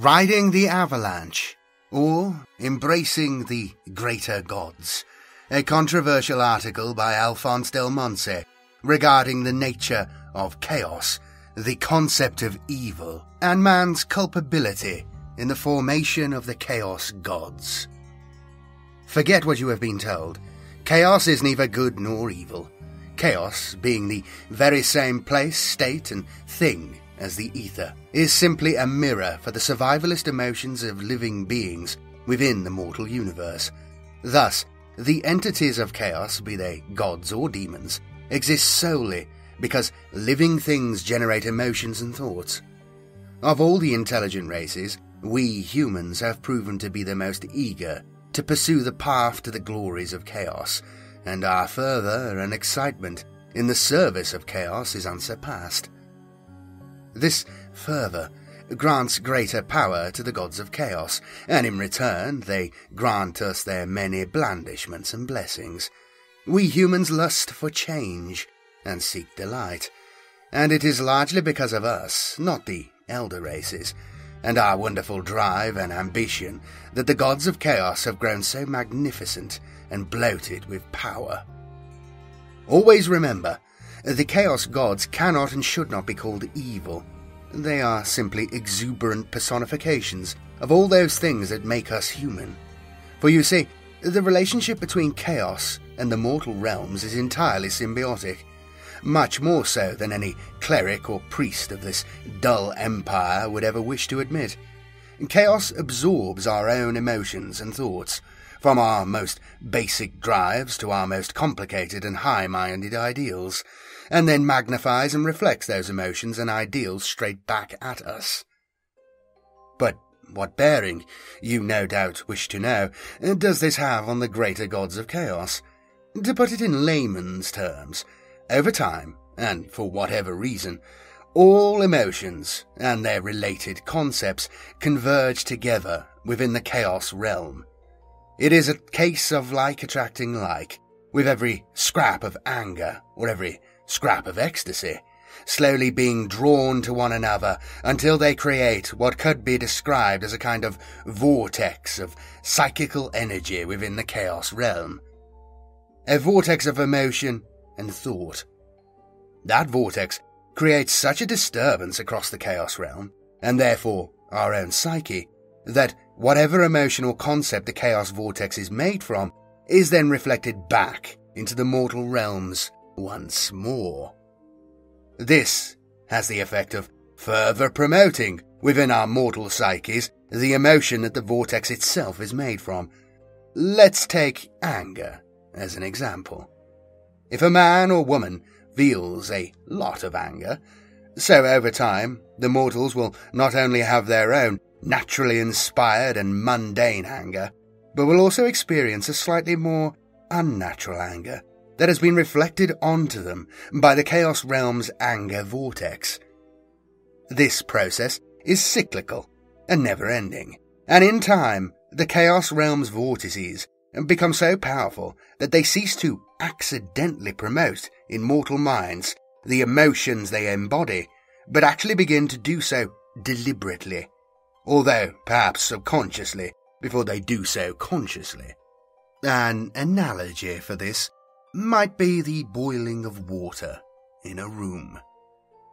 Riding the Avalanche, or Embracing the Greater Gods, a controversial article by Alphonse Dolmance regarding the nature of chaos, the concept of evil, and man's culpability in the formation of the chaos gods. Forget what you have been told. Chaos is neither good nor evil. Chaos, being the very same place, state, and thing as the ether, is simply a mirror for the survivalist emotions of living beings within the mortal universe. Thus, the entities of chaos, be they gods or demons, exist solely because living things generate emotions and thoughts. Of all the intelligent races, we humans have proven to be the most eager to pursue the path to the glories of chaos, and our fervour and excitement in the service of chaos is unsurpassed. This fervour grants greater power to the gods of chaos, and in return they grant us their many blandishments and blessings. We humans lust for change and seek delight, and it is largely because of us, not the elder races, and our wonderful drive and ambition that the gods of chaos have grown so magnificent and bloated with power. Always remember, the chaos gods cannot and should not be called evil. They are simply exuberant personifications of all those things that make us human. For you see, the relationship between chaos and the mortal realms is entirely symbiotic, much more so than any cleric or priest of this dull empire would ever wish to admit. Chaos absorbs our own emotions and thoughts, from our most basic drives to our most complicated and high-minded ideals, and then magnifies and reflects those emotions and ideals straight back at us. But what bearing, you no doubt wish to know, does this have on the greater gods of chaos? To put it in layman's terms, over time, and for whatever reason, all emotions and their related concepts converge together within the chaos realm. It is a case of like attracting like, with every scrap of anger or every scrap of ecstasy, slowly being drawn to one another until they create what could be described as a kind of vortex of psychical energy within the chaos realm. A vortex of emotion and thought. That vortex creates such a disturbance across the chaos realm, and therefore our own psyche, that whatever emotional concept the chaos vortex is made from is then reflected back into the mortal realms once more. This has the effect of further promoting within our mortal psyches the emotion that the vortex itself is made from. Let's take anger as an example. If a man or woman feels a lot of anger, so over time the mortals will not only have their own naturally inspired and mundane anger, but will also experience a slightly more unnatural anger that has been reflected onto them by the Chaos Realm's anger vortex. This process is cyclical and never ending, and in time, the Chaos Realm's vortices become so powerful that they cease to accidentally promote in mortal minds the emotions they embody, but actually begin to do so deliberately, although perhaps subconsciously, before they do so consciously. An analogy for this might be the boiling of water in a room.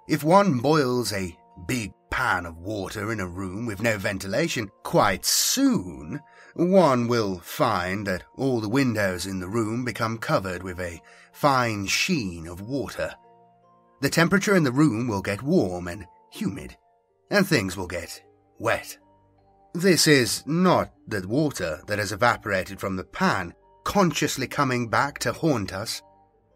If one boils a big pan of water in a room with no ventilation, quite soon one will find that all the windows in the room become covered with a fine sheen of water. The temperature in the room will get warm and humid, and things will get wet. This is not the water that has evaporated from the pan consciously coming back to haunt us.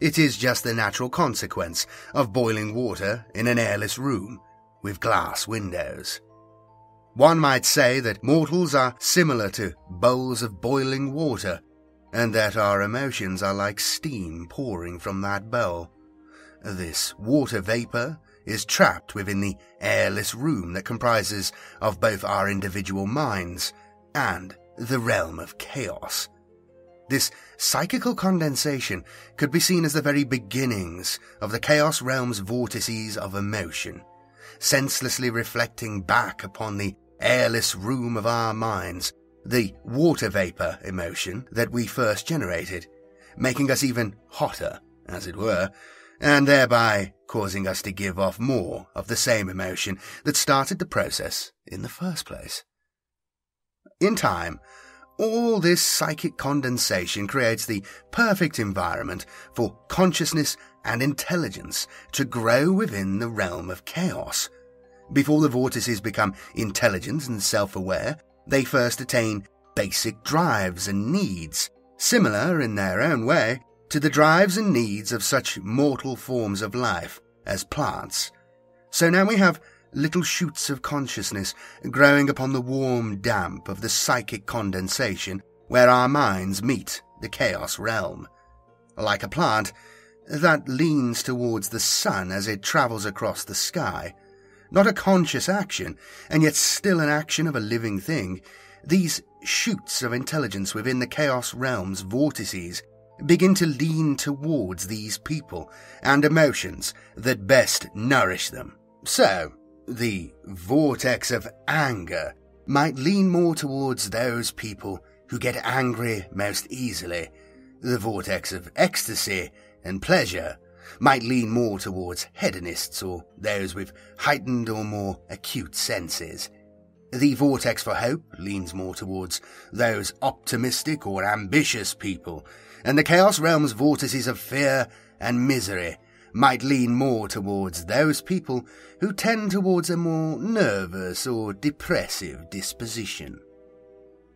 It is just the natural consequence of boiling water in an airless room with glass windows. One might say that mortals are similar to bowls of boiling water, and that our emotions are like steam pouring from that bowl. This water vapor is trapped within the airless room that comprises of both our individual minds and the realm of chaos. This psychical condensation could be seen as the very beginnings of the Chaos Realm's vortices of emotion, senselessly reflecting back upon the airless room of our minds, the water vapor emotion that we first generated, making us even hotter, as it were, and thereby causing us to give off more of the same emotion that started the process in the first place. In time, all this psychic condensation creates the perfect environment for consciousness and intelligence to grow within the realm of chaos. Before the vortices become intelligent and self-aware, they first attain basic drives and needs, similar in their own way to the drives and needs of such mortal forms of life as plants. So now we have little shoots of consciousness growing upon the warm damp of the psychic condensation where our minds meet the chaos realm. Like a plant that leans towards the sun as it travels across the sky. Not a conscious action, and yet still an action of a living thing. These shoots of intelligence within the chaos realm's vortices begin to lean towards these people and emotions that best nourish them. So, the vortex of anger might lean more towards those people who get angry most easily. The vortex of ecstasy and pleasure might lean more towards hedonists or those with heightened or more acute senses. The vortex for hope leans more towards those optimistic or ambitious people, and the Chaos Realm's vortices of fear and misery might lean more towards those people who tend towards a more nervous or depressive disposition.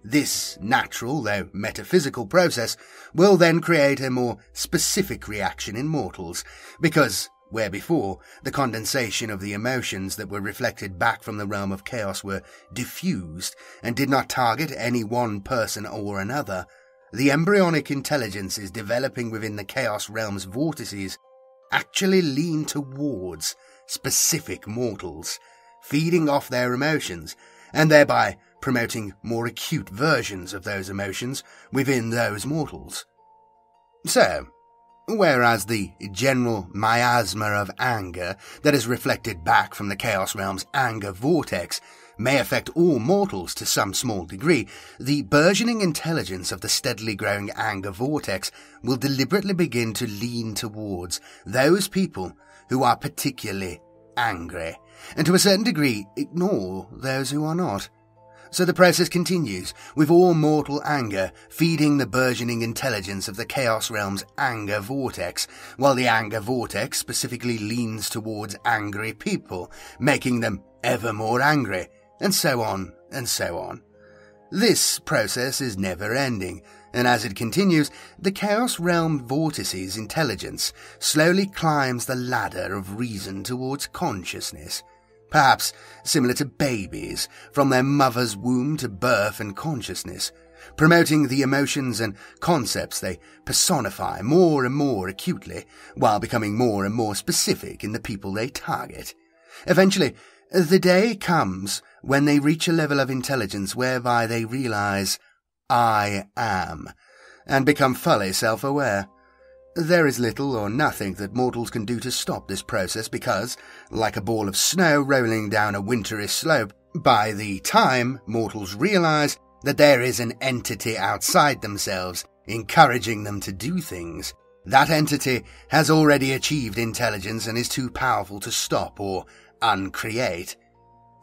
This natural, though metaphysical process will then create a more specific reaction in mortals, because where before the condensation of the emotions that were reflected back from the realm of chaos were diffused and did not target any one person or another, the embryonic intelligences developing within the chaos realm's vortices actually lean towards specific mortals, feeding off their emotions, and thereby promoting more acute versions of those emotions within those mortals. So, whereas the general miasma of anger that is reflected back from the Chaos Realm's anger vortex may affect all mortals to some small degree, the burgeoning intelligence of the steadily growing anger vortex will deliberately begin to lean towards those people who are particularly angry, and to a certain degree ignore those who are not. So the process continues, with all mortal anger feeding the burgeoning intelligence of the Chaos Realm's anger vortex, while the anger vortex specifically leans towards angry people, making them ever more angry, and so on and so on. This process is never ending, and as it continues, the Chaos Realm Vortice's intelligence slowly climbs the ladder of reason towards consciousness. Perhaps similar to babies, from their mother's womb to birth and consciousness, promoting the emotions and concepts they personify more and more acutely, while becoming more and more specific in the people they target. Eventually, the day comes when they reach a level of intelligence whereby they realize, I am, and become fully self-aware. There is little or nothing that mortals can do to stop this process because, like a ball of snow rolling down a wintry slope, by the time mortals realize that there is an entity outside themselves encouraging them to do things, that entity has already achieved intelligence and is too powerful to stop or uncreate.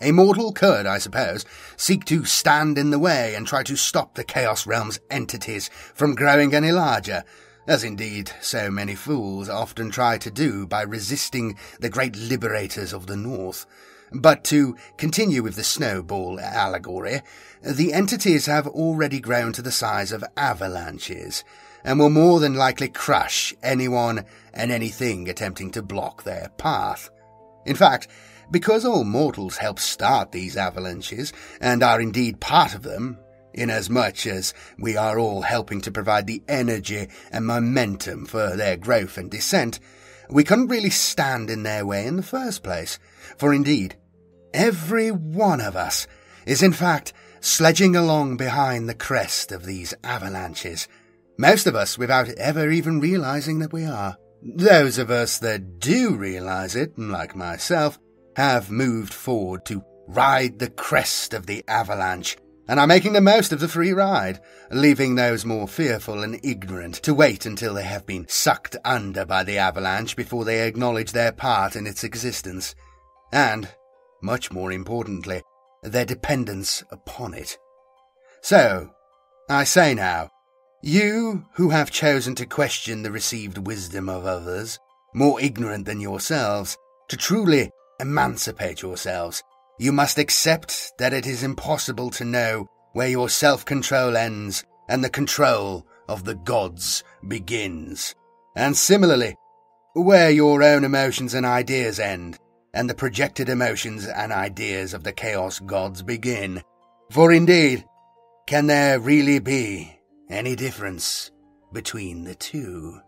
A mortal could, I suppose, seek to stand in the way and try to stop the Chaos Realm's entities from growing any larger, as indeed so many fools often try to do by resisting the great liberators of the North. But to continue with the snowball allegory, the entities have already grown to the size of avalanches, and will more than likely crush anyone and anything attempting to block their path. In fact, because all mortals help start these avalanches, and are indeed part of them, inasmuch as we are all helping to provide the energy and momentum for their growth and descent, we couldn't really stand in their way in the first place. For indeed, every one of us is in fact sledging along behind the crest of these avalanches, most of us without ever even realizing that we are. Those of us that do realize it, like myself, have moved forward to ride the crest of the avalanche and are making the most of the free ride, leaving those more fearful and ignorant to wait until they have been sucked under by the avalanche before they acknowledge their part in its existence, and, much more importantly, their dependence upon it. So, I say now, you who have chosen to question the received wisdom of others, more ignorant than yourselves, to truly emancipate yourselves, you must accept that it is impossible to know where your self control ends and the control of the gods begins. And similarly, where your own emotions and ideas end and the projected emotions and ideas of the chaos gods begin. For indeed, can there really be any difference between the two?